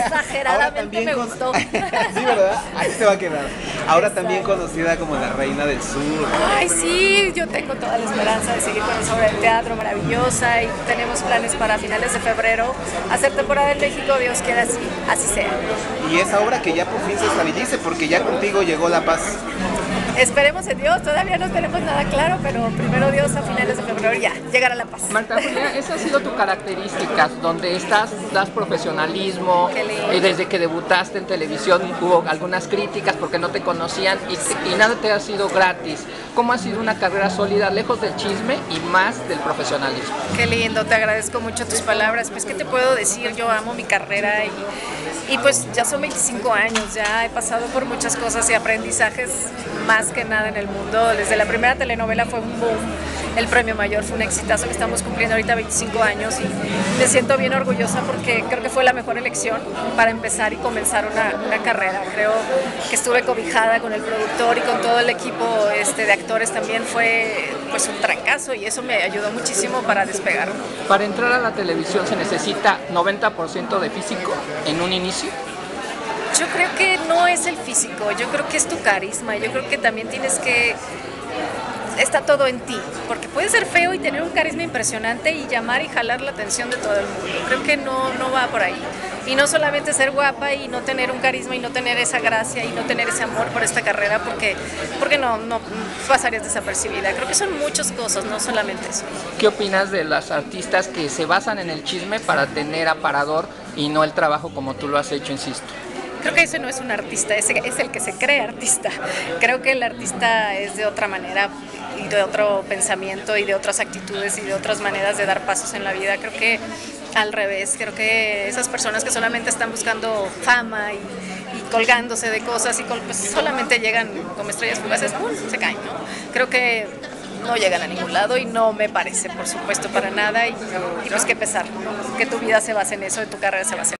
Exageradamente me con- gustó. sí, ¿verdad? Ahí se va a quedar. Ahora también conocida como la reina del sur. Ay, sí, yo tengo toda la esperanza de seguir con esa obra de teatro maravillosa y tenemos planes para finales de febrero hacer temporada en México, Dios quiera así, así sea. Y esa obra que ya por fin se estabilice porque ya contigo llegó la paz. Esperemos en Dios, todavía no tenemos nada claro, pero primero Dios a finales de febrero ya, llegará la paz. Marta Julia, esa ha sido tu característica, donde estás, das profesionalismo, y desde que debutaste en televisión hubo algunas críticas porque no te conocían y, y nada te ha sido gratis. ¿Cómo ha sido una carrera sólida, lejos del chisme y más del profesionalismo? Qué lindo, te agradezco mucho tus palabras. Pues, ¿qué te puedo decir? Yo amo mi carrera y, y pues ya son 25 años, ya he pasado por muchas cosas y aprendizajes más que nada en el mundo. Desde la primera telenovela fue un boom, el premio mayor fue un exitazo que estamos cumpliendo ahorita 25 años y me siento bien orgullosa porque creo que fue la mejor elección para empezar y comenzar una, una carrera. Creo que estuve cobijada con el productor y con todo el equipo este, de actores también fue pues un trancazo y eso me ayudó muchísimo para despegar. Para entrar a la televisión se necesita 90% de físico en un inicio. Yo creo que no es el físico, yo creo que es tu carisma, yo creo que también tienes que... Está todo en ti, porque puedes ser feo y tener un carisma impresionante y llamar y jalar la atención de todo el mundo. Creo que no, no va por ahí. Y no solamente ser guapa y no tener un carisma y no tener esa gracia y no tener ese amor por esta carrera, porque, porque no, no pasarías desapercibida. Creo que son muchas cosas, no solamente eso. ¿Qué opinas de las artistas que se basan en el chisme para tener aparador y no el trabajo como tú lo has hecho, insisto? Creo que ese no es un artista, ese es el que se cree artista. Creo que el artista es de otra manera y de otro pensamiento y de otras actitudes y de otras maneras de dar pasos en la vida. Creo que al revés, creo que esas personas que solamente están buscando fama y, colgándose de cosas y pues solamente llegan como estrellas fugaces, ¡pum! se caen, ¿no? Creo que no llegan a ningún lado y no me parece, por supuesto, para nada y, y pues qué pesar, que tu vida se base en eso y tu carrera se base en